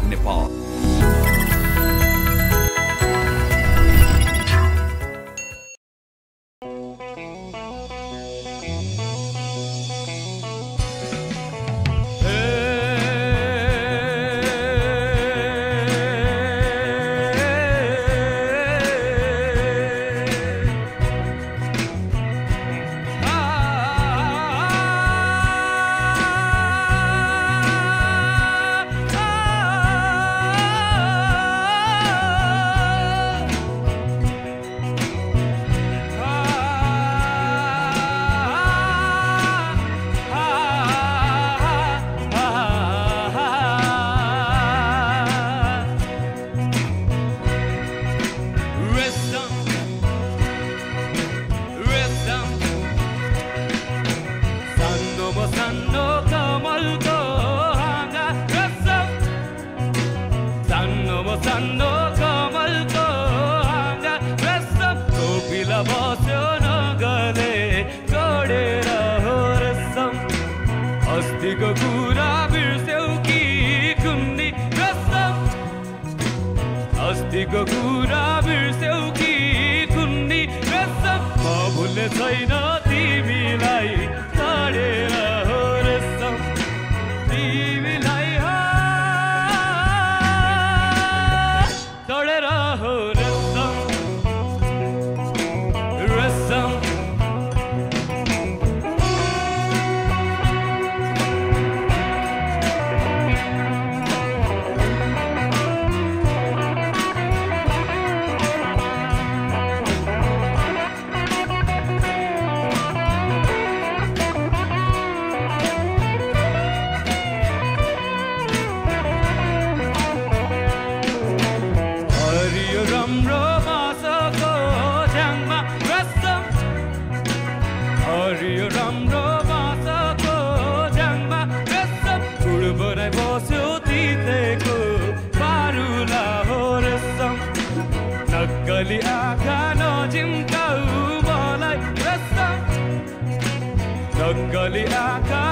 नेपाल अस्तिको कुरा बिर्स्यौ कि कुन्नी रसम अस्तिको कि भुल्ने छैन तिमीलाई हरियो राम्रो बाँसको झ्याङमा रसम गुड बनाइ बस्यो तितेको पारुला हो रसम नक्कली आँखा नजिम्काउ मलाई रसम नक्कली आँखा